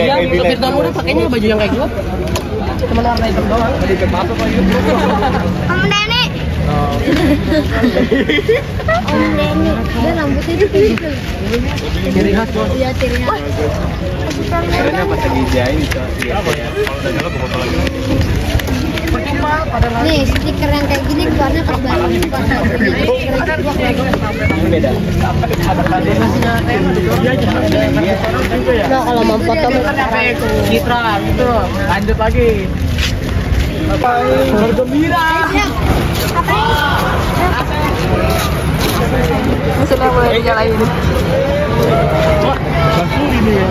Iya, Firdan udah pakainya baju yang kayak gue. Cuma warna hitam doang. Tadi ke apa Pak? Om Deni. Om Deni. Dia rambutnya itu gitu. Ciri khas bos. Iya, ciri khas. Karena pas lagi jahit itu. Ya? Kalau udah nyala gue bakal lagi. Nih, stiker yang kayak gini keluarnya pas balik pas Ini beda. Nah, kalau mau foto Citra gitu. Lanjut lagi. Bergembira. Sudah mulai nyalain. Basuri nih ya.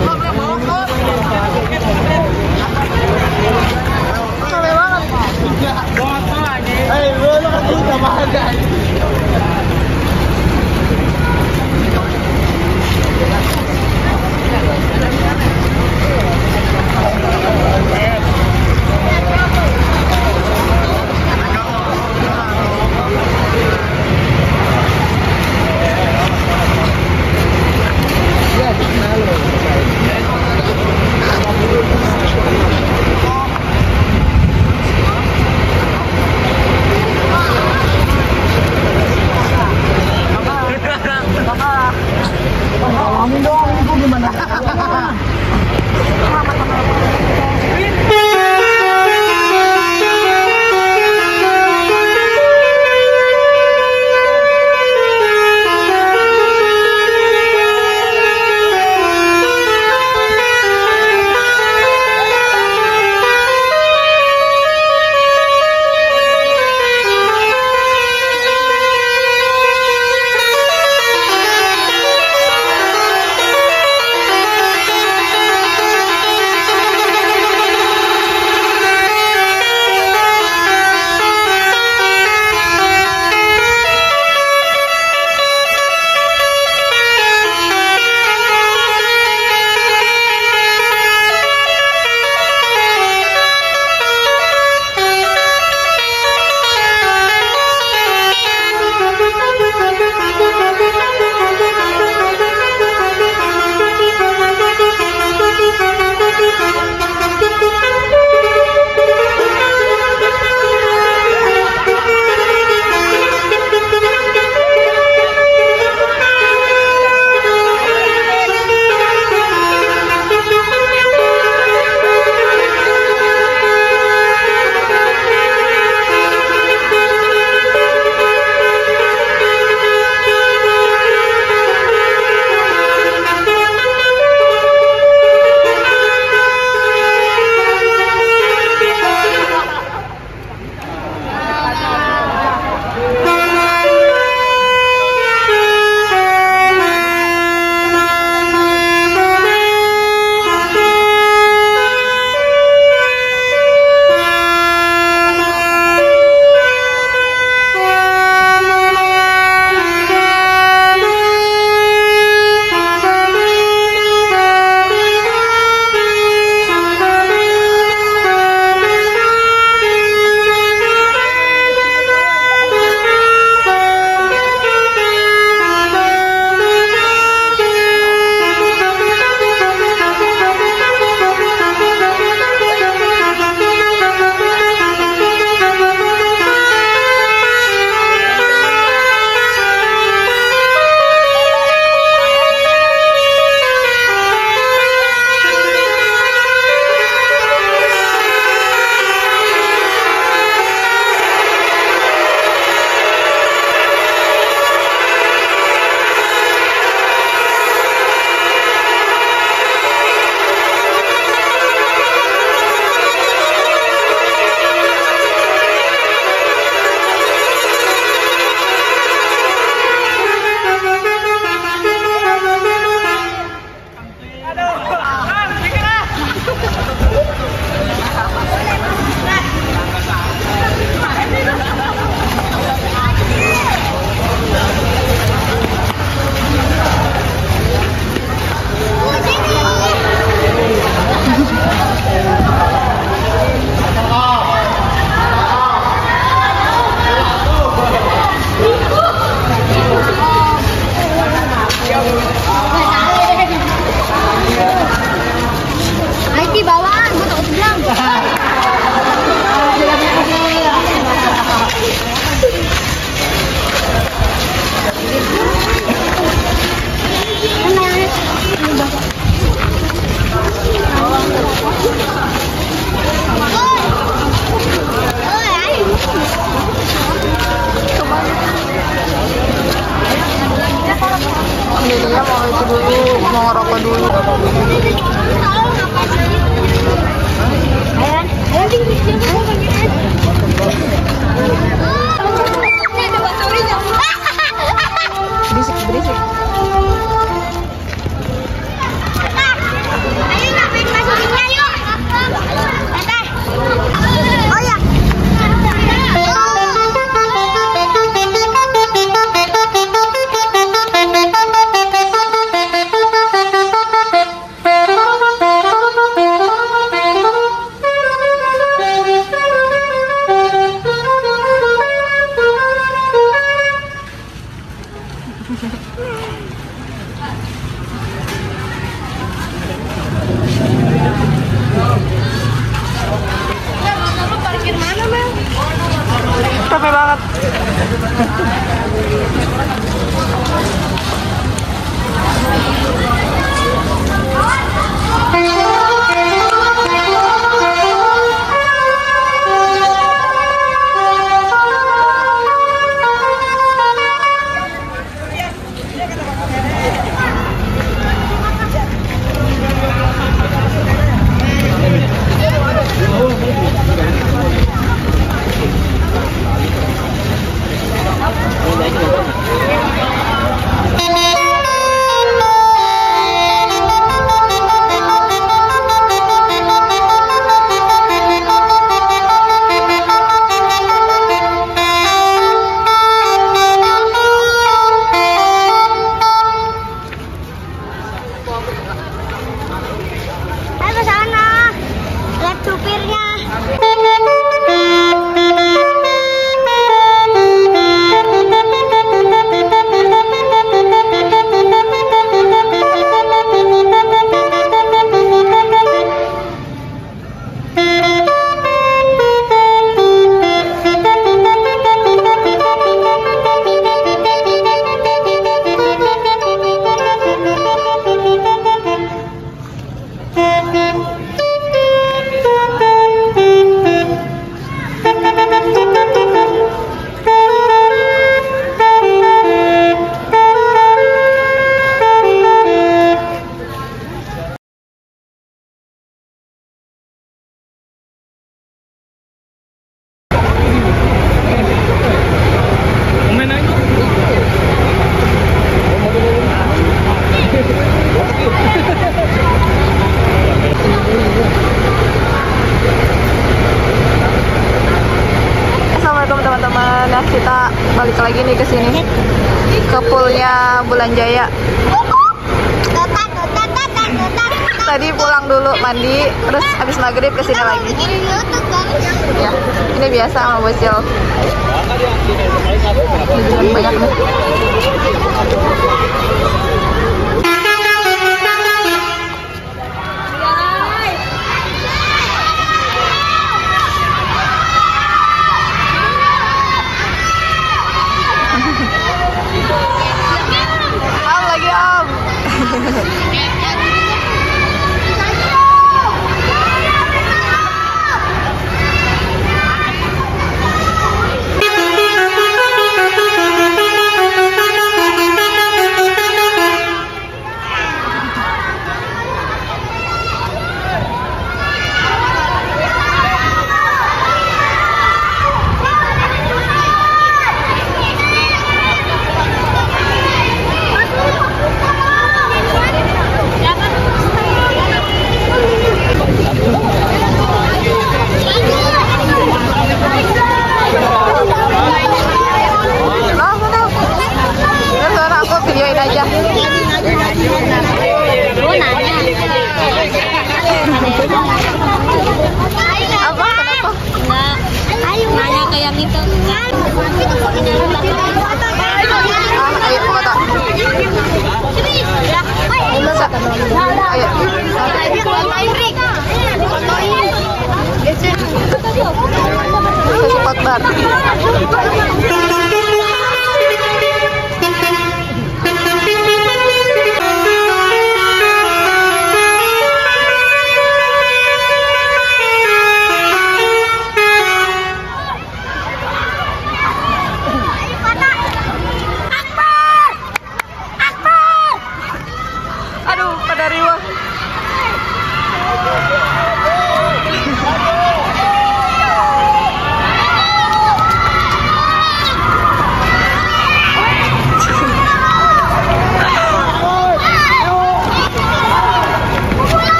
Kita balik lagi nih ke sini. Ke poolnya Bulan Jaya. Tadi pulang dulu mandi, terus habis maghrib ke sini lagi. Ya, ini biasa sama bocil. because of you. Bisa. Ayo. Kasih pot bar.